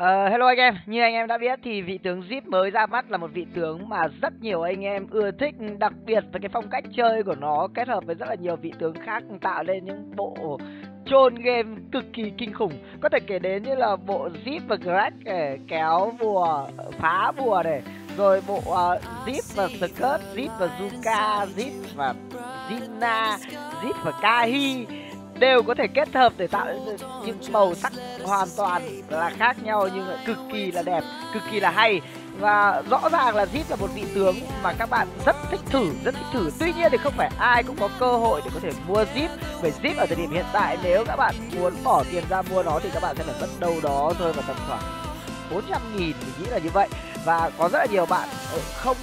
Uh, hello anh em, như anh em đã biết thì vị tướng Zip mới ra mắt là một vị tướng mà rất nhiều anh em ưa thích Đặc biệt là cái phong cách chơi của nó kết hợp với rất là nhiều vị tướng khác tạo nên những bộ trôn game cực kỳ kinh khủng. Có thể kể đến như là bộ Zip và Greg để kéo bùa, phá bùa này Rồi bộ uh, Zip và Skirt, Zip và Zuka, Zip và Zina, Zip và Kahi đều có thể kết hợp để tạo những màu sắc Vâng, hoàn toàn là khác nhau nhưng lại cực kỳ là đẹp, cực kỳ là hay. Và rõ ràng là Zip là một vị tướng mà các bạn rất thích thử, rất thích thử. Tuy nhiên thì không phải ai cũng có cơ hội để có thể mua Zip, bởi Zip ở thời điểm hiện tại nếu các bạn muốn bỏ tiền ra mua nó thì các bạn sẽ phải mất đâu đó rơi vào tầm khoảng 400 nghìn, mình nghĩ là như vậy. Và có rất là nhiều bạn ờ, không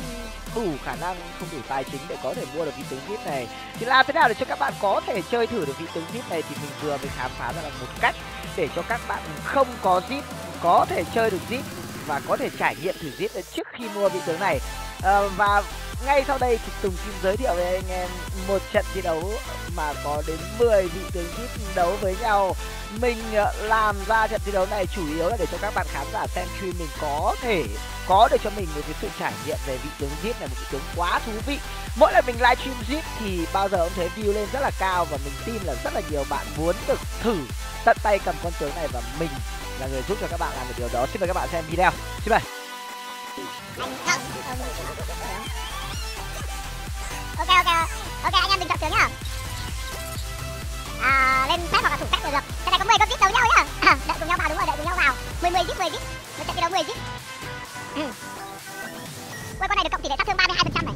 đủ khả năng, không đủ tài chính để có thể mua được vị tướng vip này. Thì làm thế nào để cho các bạn có thể chơi thử được vị tướng vip này thì mình vừa mới khám phá ra là một cách để cho các bạn không có zip có thể chơi được zip và có thể trải nghiệm thử zip trước khi mua vị tướng này. À, và ngay sau đây thì Tùng xin giới thiệu với anh em một trận thi đấu mà có đến 10 vị tướng zip đấu với nhau mình ờ, làm ra trận thi đấu này chủ yếu là để cho các bạn khán giả xem stream mình có thể có được cho mình một cái sự trải nghiệm về vị tướng zip này, một vị tướng quá thú vị. Mỗi lần mình livestream zip thì bao giờ cũng thấy view lên rất là cao và mình tin là rất là nhiều bạn muốn được thử tận tay cầm con tướng này và mình là người giúp cho các bạn làm được điều đó. Xin mời các bạn xem video. Xin mời. Ờ, ok ok ok, anh em đừng chọn tướng nhá à, lên phép hoặc là thủ cách đều được cái này có 10 con zip đấu nhau nhá. À, đợi cùng nhau vào đúng rồi đợi cùng nhau vào. 10 10 zip 10 zip nó chạy thi đấu 10 zip ừ. Ui, con này được cộng tỷ lệ sát thương 32 phần trăm này.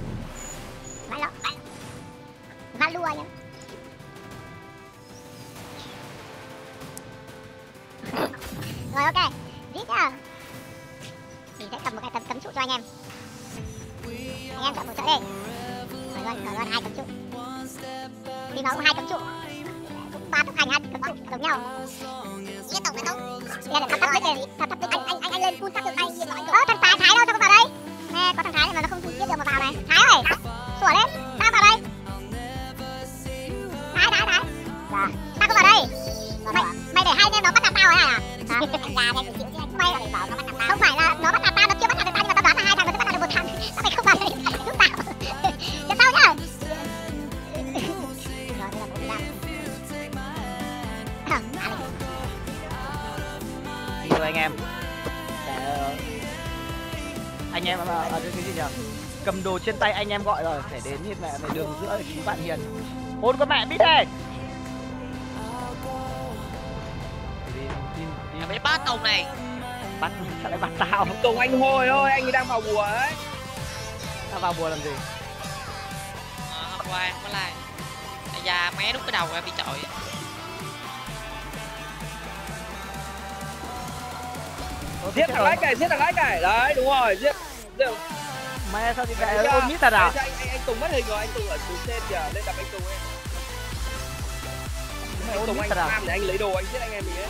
Sao có vào đây. Mày mày để hai anh em nó bắt nạt tao ấy à mày không phải là nó bắt nạt tao nó chưa bắt nạt được tao nhưng mà tao đoán là hai thằng nó sẽ bắt nạt được một thằng. Sao mày không vào đây giúp tao. Cho tao nhá. Hello anh em. Anh em ở à, cái gì nhỉ? Cầm đồ trên tay anh em gọi rồi phải đến như mẹ mày đường giữa để cứu bạn hiền. Hôn con mẹ biết đây tùng này. Bắt sao lại bắt tao? Tùng anh hồi thôi anh ấy đang vào bùa ấy. Tao vào bùa làm gì? Ờ, hôm qua em có like. Già mé đút cái đầu em bị chọi. Giết thằng lái cày giết thằng lái cày. Đấy đúng rồi giết giết mày sao thì mẹ ôm mít thật à anh, anh, anh tùng mất hình rồi anh tùng ở xuống trên kìa lên gặp anh tùng ấy. Anh tùng anh à tham để anh lấy đồ anh giết anh em mình ấy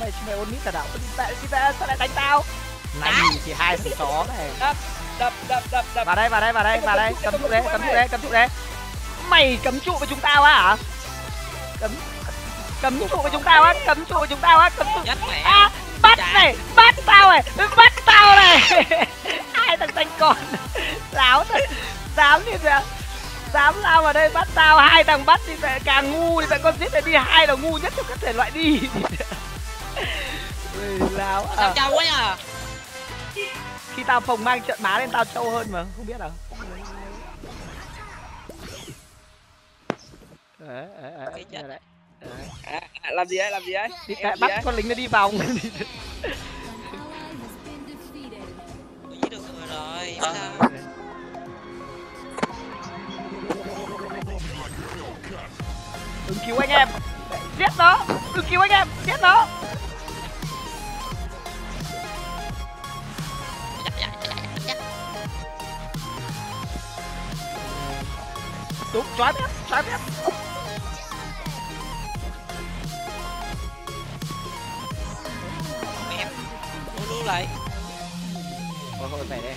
mày mày ôm mít thật à tại sao lại đánh tao? Này thì hai thằng chó này đập đập đập đập đập. Vào đây vào đây vào đây vào đây. cấm trụ đấy cấm trụ đấy cấm trụ đấy mày cấm trụ với chúng tao á hả? Cấm. Cấm trụ với chúng tao á cấm trụ với chúng tao á cấm trụ. À, bắt này bắt tao này bắt tao này. Hai thằng xanh con. Láo thật dám đi kìa dám lao vào đây bắt tao. Hai thằng bắt thì càng ngu thì mẹ con giết này đi. Hai là ngu nhất trong các thể loại đi Láo à. sao trâu quá nhờ. Khi tao phồng mang trận má lên tao trâu hơn mà không biết à đấy, đấy, đấy, đấy, đấy. à, à, làm gì ấy làm gì ấy? Đi gì bắt ấy? con lính nó đi vòng. Được người rồi Ờ. sao? Đừng cứu anh em. Giết nó. Đừng cứu anh em. Giết nó chói bếp chói bếp. Em lú lại. Thôi thôi phải đây.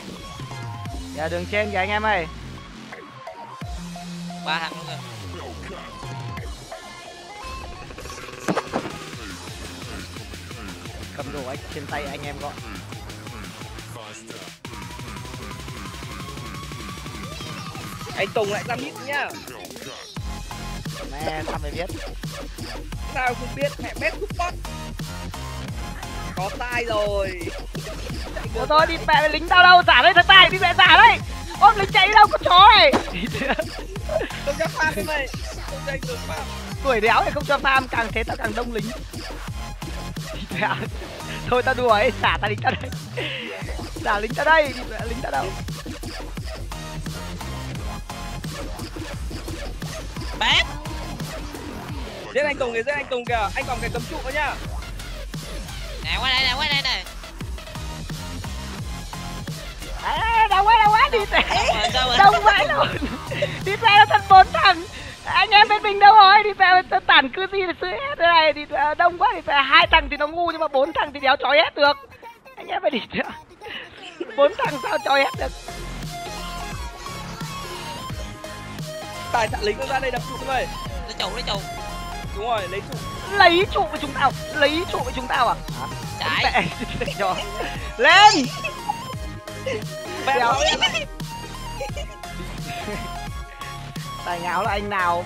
Giờ đường trên kìa anh em ơi. Ba thằng luôn rồi. Cầm đồ anh trên tay anh em gọi anh Tùng lại ra mít nhá. Mẹ sao mày biết? Sao không biết? Mẹ bét support có tai rồi. Ủa thôi đi mẹ lính tao đâu? Giả đây thằng tài đi mẹ giả đây. Ôm lính chạy đi đâu con chó này không cho farm cái mày. Không cho anh được farm tuổi đéo thì không cho farm càng thế tao càng đông lính. Thôi tao đùa ấy xả tao lính tao đây. Xả lính tao đây mẹ, lính tao đâu bác giết anh Tùng kìa giết anh Tùng kìa. Anh còn cái cấm trụ nữa nhá. Nè qua đây nè qua đây nè. À, đâu quá đâu quá đi rồi? đông vãi luôn. Đi tè nó thật bốn thằng. Anh em bên mình đâu rồi? Đi tè tản cư gì là hết thế này thì đông quá thì tè hai thằng thì nó ngu nhưng mà bốn thằng thì đéo chói hết được. Anh em phải đi tè bốn thằng sao chói hết được tài xạ lính nó ra đây đập trụ mày nó trụ nó trụ đúng rồi lấy trụ. Lấy trụ với chúng tao lấy trụ với chúng tao à? Mẹ cho lên! Em tài ngáo là anh nào?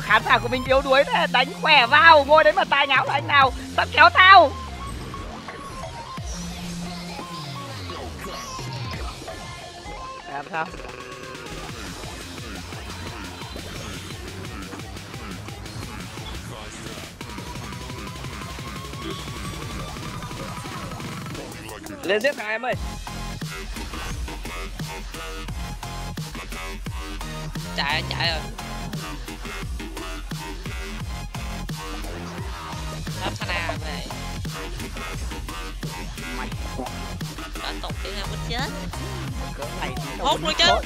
Khán giả của mình yếu đuối thế đánh khỏe vào ngồi đấy mà tài ngáo là anh nào? Sắp kéo tao. Làm sao lên tiếp thằng em ơi. Chạy chạy rồi. Lắp Sana này mày. Đã tục tiếng nào mất chết. Hốt có luôn chứ. thôi.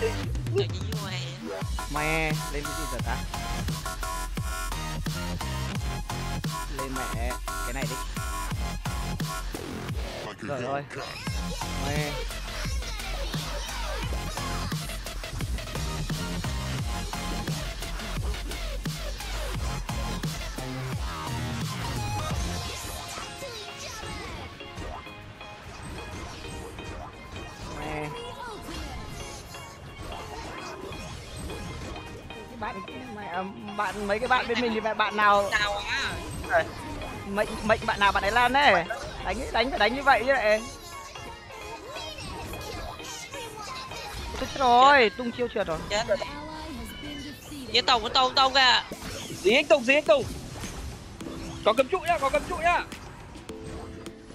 Tự nhiên với mày mẹ lên cái gì rồi ta? Lên mẹ cái này đi. Rồi mẹ Cái bạn mẹ à, bạn mấy cái bạn bên mình thì bạn nào? Sao á mệnh mệnh bạn nào bạn ấy lan đấy đánh đánh phải đánh như vậy chứ lại. Chết rồi tung chiêu trượt rồi. Chết. Rồi Tùng với Tùng Tùng kìa. Dí anh Tùng dí anh Tùng. Có cấm trụ nhá có cấm trụ nhá.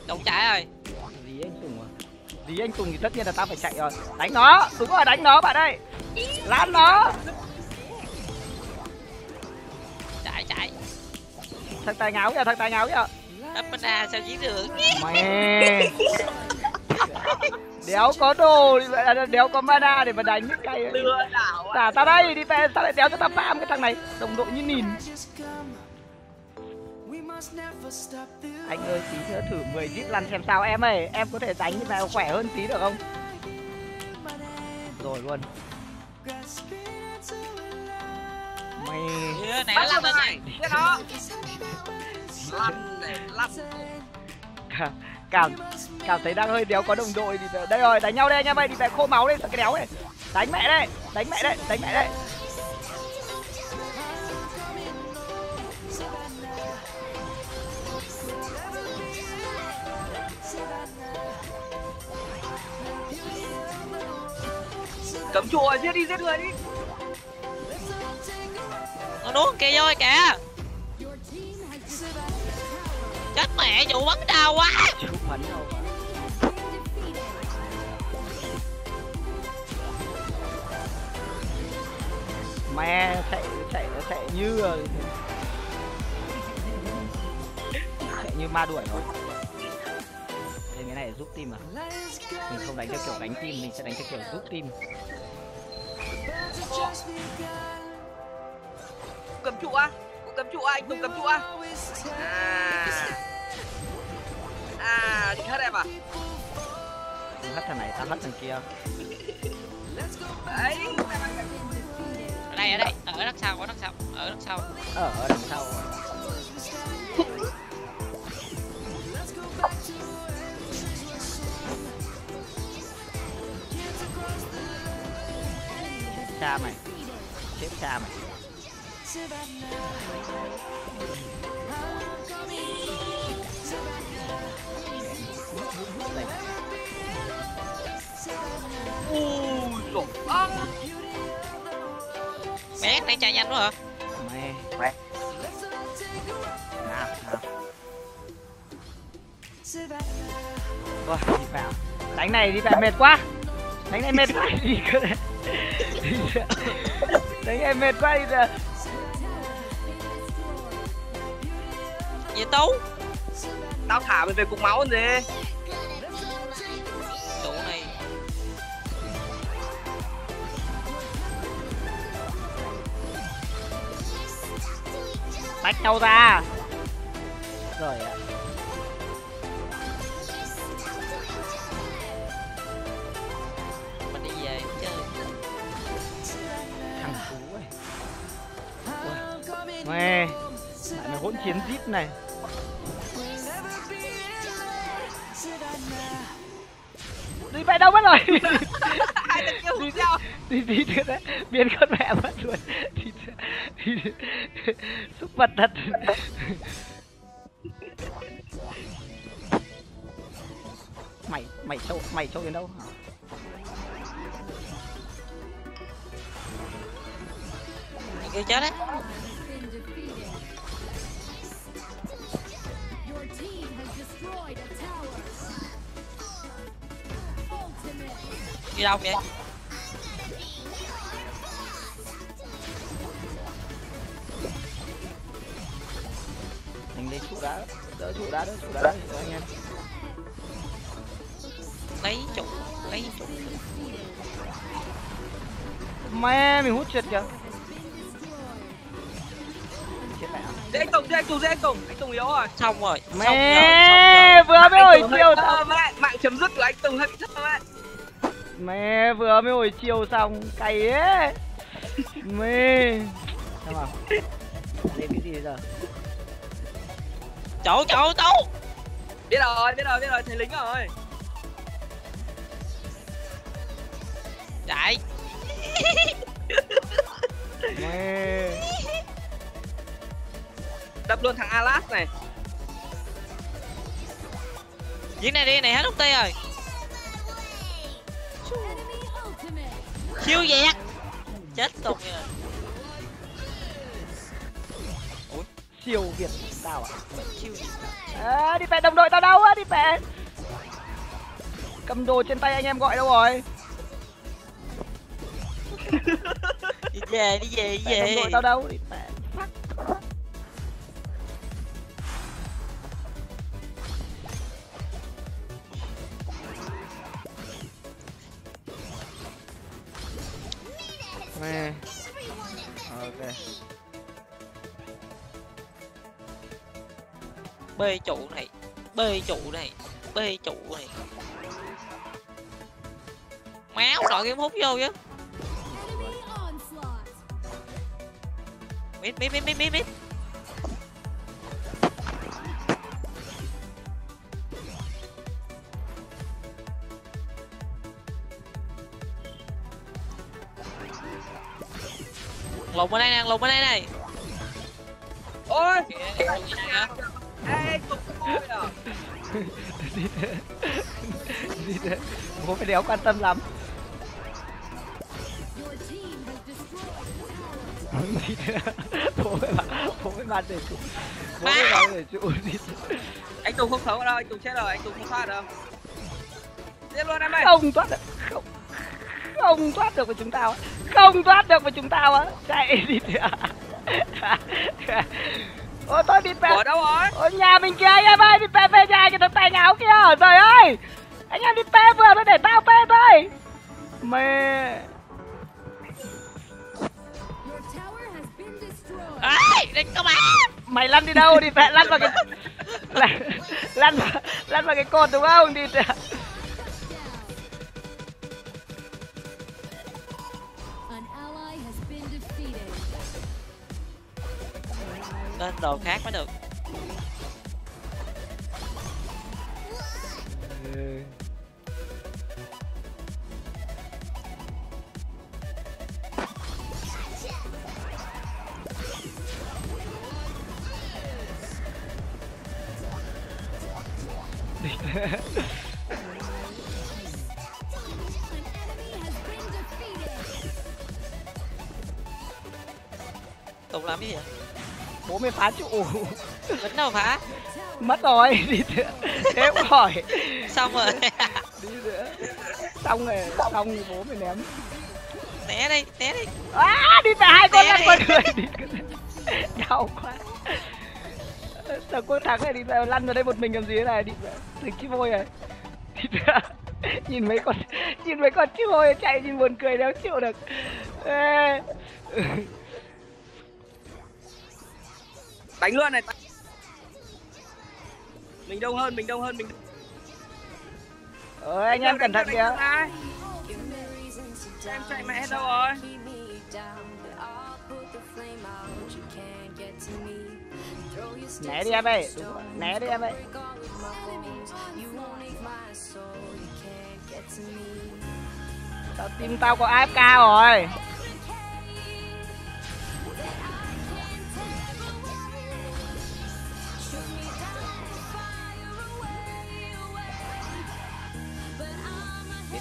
Tùng chạy rồi. Dí anh tùng à? Dí anh tùng thì tất nhiên là tao phải chạy rồi. Đánh nó đúng rồi đánh nó bạn ơi. Lan nó. Chạy chạy thằng tài ngáo kìa thằng tài ngáo kìa Apana sao giết được mẹ. Đéo có đồ thì vậy là đéo có mana để mà đánh cái cây lừa đảo Tả ta đây đi về sao lại đéo cho ta farm cái thằng này. Đồng đội như nhìn anh ơi tí nữa thử 10 zip lăn xem sao. Em ơi em có thể đánh như vậy khỏe hơn tí được không? Rồi luôn mày này nó lăn lên này giết nó Lăn này lăn. Cả- cảm cảm thấy đang hơi đéo có đồng đội thì đây rồi đánh nhau đây anh em ơi đi về khô máu đây sợ cái đéo này đánh mẹ đây đánh mẹ đây đánh mẹ đây. Cấm trụ rồi giết đi giết người đi nó kia vô kìa? Chết mẹ vụ bắn đau quá. Mẹ chạy chạy chạy như chạy như ma đuổi rồi. Đây, cái này giúp team à? Mình không đánh theo kiểu đánh team mình sẽ đánh theo kiểu giúp team cấm trụ à cấm trụ à anh Tùng cấm trụ à à. À định hết em à? Mình hất thằng này tao hất thằng kia. Đấy. Đây ở đây. Ở đằng sau ở đằng sau. Ở đằng sau. Ở đằng sau. Cha mày. Chết cha mày ui rồi à, bé này chạy nhanh quá hả? Mẹ mẹ. Nào nào. Ôi, đi vào. Đánh này đi vào mệt quá. Đánh này mệt quá đi cơ ra. đánh này mệt quá đi ra gì tú? Tao thả mày về cục máu gì tụ này tách nhau ra rồi ạ. Mình đi về chơi thằng cú ấy Ui, mẹ lại mày hỗn chiến zip này về đâu mất rồi. Ai là kêu đi sao đi đi thế đấy biến con mẹ mất luôn đi, đi, đi. xúc vật thật. Mày mày sâu mày sâu đến đâu hả? Thằng kia chết đấy đi đâu vậy? Mình lấy trụ đá đỡ trụ đá đỡ trụ đá. Đỡ. Anh em. Lấy trụ lấy trụ. Mẹ mình hút kìa. Chết mẹ. Dễ anh tùng dễ anh tùng dễ anh tùng. Anh tùng yếu rồi. Xong rồi xong rồi mẹ vừa mới hồi chiều xong mạng chấm dứt của anh tùng hơi bị thơm ấy mẹ vừa mới hồi chiều xong cày ấy mẹ xem nào lên cái gì bây giờ? Chỗ chỗ tú biết rồi biết rồi biết rồi thầy lính rồi. Chạy. Mẹ đập luôn thằng alas này. Diễn này đi này hết lúc tê rồi siêu dẹt chết tục rồi siêu việt tao à? Siêu à, đi về đồng đội tao đâu á đi về cầm đồ trên tay anh em gọi đâu rồi? Đi về đi về đi Về đồng đội tao đâu đi về bê trụ này bê trụ này bê trụ này. Máu sợ game hút vô chứ. Mít mít mít mít mít mít. Lùng ở đây nè lùng ở đây này. Ôi bố phải đéo quan tâm lắm. Bố phải bảo bố phải bàn để trụ bố phải bàn để trụ anh tùng không thấu đâu anh tùng chết rồi anh tùng không thoát đâu. Giết luôn em ơi. Không thoát được không không thoát được với chúng tao. Không thoát được với chúng tao á. Chạy đi thế ô tôi đi về ở đâu rồi? Ôi nhà mình kìa anh em ơi, đi pe về nhà kìa thằng tài ngáo kìa, trời ơi. Anh em đi pe vừa thôi để tao pe thôi. Mẹ. Ấy đừng có bán Mày lăn đi đâu, đi pe lăn vào cái Lăn, lăn, vào- lăn vào cái cột đúng không, đi lên đồ khác mới được. Tính đâu phá mất rồi đi nữa. Thế hỏi. Xong rồi. Đi nữa. Xong rồi xong thì bố mày ném. Né đi né đi. À đi về hai con đi. qua người đi đau quá. Thằng quân thắng này đi về lăn vào đây một mình làm gì thế này đi về thằng chim môi này. Đi về nhìn mấy con nhìn mấy con chim môi chạy nhìn buồn cười đéo chịu được. Ê. đánh luôn này mình đông hơn mình đông hơn mình ơi anh em cẩn thận kìa. em chạy mẹ hết đâu rồi? Né đi em ơi né đi em ơi. Tao tim tao có AFK rồi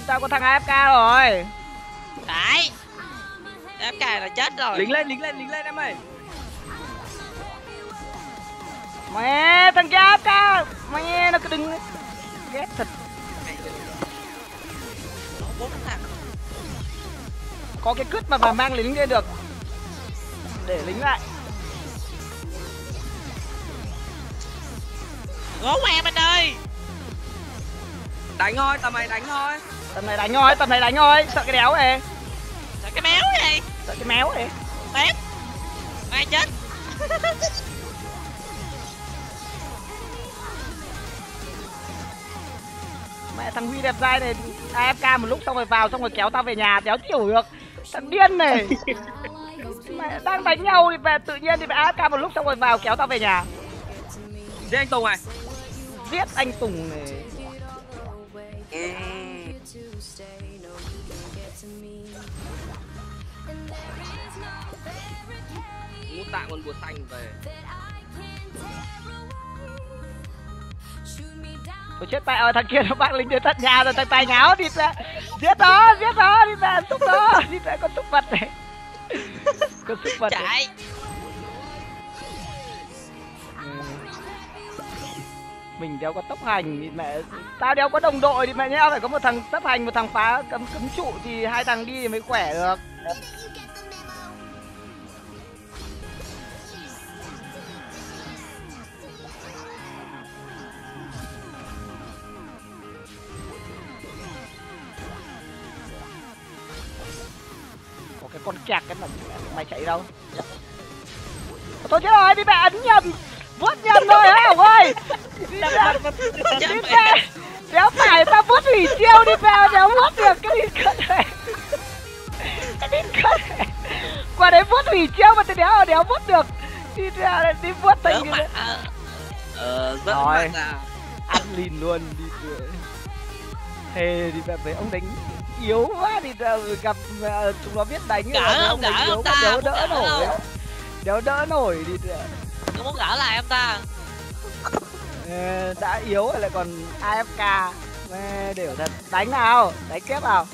tao có thằng AFK rồi. Đấy. Cài là chết rồi. Lính lên lính lên lính lên em ơi. Mẹ thằng kia AFK mẹ nó cứ đứng. Ghét thật. Có cái cứt mà mà mang lính lên được. Để lính lại. Ngố mẹ mình ơi đánh thôi tầm này đánh thôi tầm này đánh thôi tầm này đánh thôi. Sợ cái đéo này. Sao cái méo này sợ cái méo này. Méo. Ai chết? Mẹ thằng huy đẹp trai này afk một lúc xong rồi vào xong rồi kéo tao về nhà đéo chịu được. Thằng điên này. Mẹ đang đánh nhau thì về tự nhiên thì mẹ afk một lúc xong rồi vào kéo tao về nhà. Giết anh tùng này giết anh tùng này tạng con bùa xanh về. Tôi chết mẹ ơi thằng kia nó bác lính đến tận nhà rồi thằng tài ngáo đi ra. Giết nó giết nó đi về xúc nó đi về con xúc vật này. Con xúc vật này. chạy. Mình đéo có tốc hành thì mẹ tao đéo có đồng đội thì mẹ nhá phải có một thằng tốc hành một thằng phá cấm cấm trụ thì hai thằng đi thì mới khỏe được mày chạy đâu? Tôi chết rồi đi mẹ ấn nhầm vuốt nhầm rồi hả? Hỏng ơi đi mẹ đéo phải tao vuốt hủy chiêu đi mẹ đéo vuốt được cái đi cất này. Cái đi cất này. Qua đấy vuốt hủy chiêu mà tôi đéo đéo vuốt được. Đi ra đi vuốt thành mặt cái ờ rất Rồi. ăn lìn luôn đi thề đi mẹ với ông đánh yếu quá thì ờ, gặp ờ, chúng nó biết đánh rồi, không, ông đánh gỡ yếu không mà ta, đéo không đỡ nổi đéo đỡ nổi tựa. có muốn gỡ lại không ta? Ờ, đã yếu rồi lại còn AFK đều thật. Đánh nào đánh tiếp nào